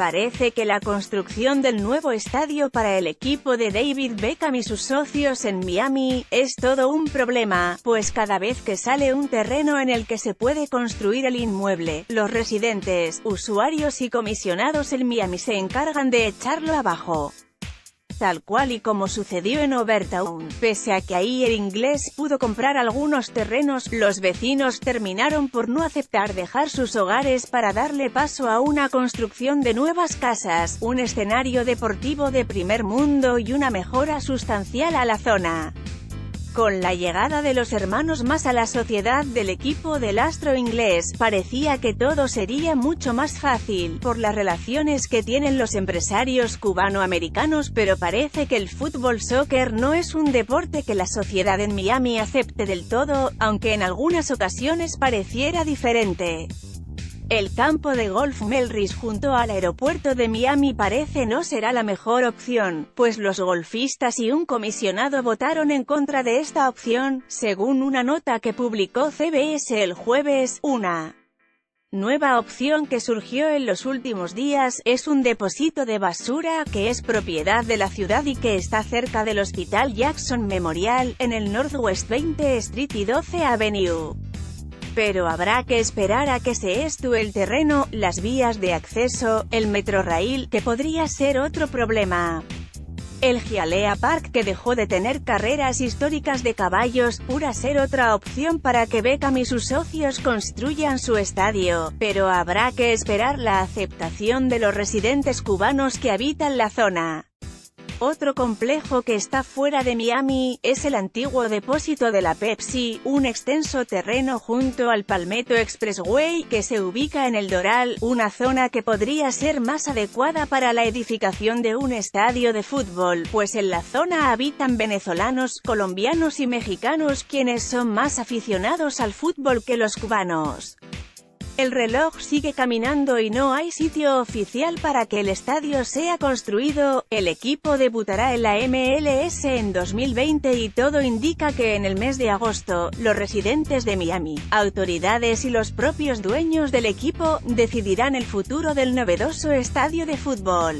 Parece que la construcción del nuevo estadio para el equipo de David Beckham y sus socios en Miami, es todo un problema, pues cada vez que sale un terreno en el que se puede construir el inmueble, los residentes, usuarios y comisionados en Miami se encargan de echarlo abajo tal cual y como sucedió en Overtown. Pese a que ahí el inglés pudo comprar algunos terrenos, los vecinos terminaron por no aceptar dejar sus hogares para darle paso a una construcción de nuevas casas, un escenario deportivo de primer mundo y una mejora sustancial a la zona. Con la llegada de los hermanos más a la sociedad del equipo del astro inglés, parecía que todo sería mucho más fácil, por las relaciones que tienen los empresarios cubano-americanos pero parece que el fútbol soccer no es un deporte que la sociedad en Miami acepte del todo, aunque en algunas ocasiones pareciera diferente. El campo de golf Melrose junto al aeropuerto de Miami parece no será la mejor opción, pues los golfistas y un comisionado votaron en contra de esta opción, según una nota que publicó CBS el jueves, una nueva opción que surgió en los últimos días, es un depósito de basura, que es propiedad de la ciudad y que está cerca del Hospital Jackson Memorial, en el Northwest 20 Street y 12 Avenue pero habrá que esperar a que se estúe el terreno, las vías de acceso, el metrorail, que podría ser otro problema. El Hialeah Park que dejó de tener carreras históricas de caballos, pura ser otra opción para que Beckham y sus socios construyan su estadio, pero habrá que esperar la aceptación de los residentes cubanos que habitan la zona. Otro complejo que está fuera de Miami, es el antiguo depósito de la Pepsi, un extenso terreno junto al Palmetto Expressway, que se ubica en el Doral, una zona que podría ser más adecuada para la edificación de un estadio de fútbol, pues en la zona habitan venezolanos, colombianos y mexicanos quienes son más aficionados al fútbol que los cubanos. El reloj sigue caminando y no hay sitio oficial para que el estadio sea construido, el equipo debutará en la MLS en 2020 y todo indica que en el mes de agosto, los residentes de Miami, autoridades y los propios dueños del equipo, decidirán el futuro del novedoso estadio de fútbol.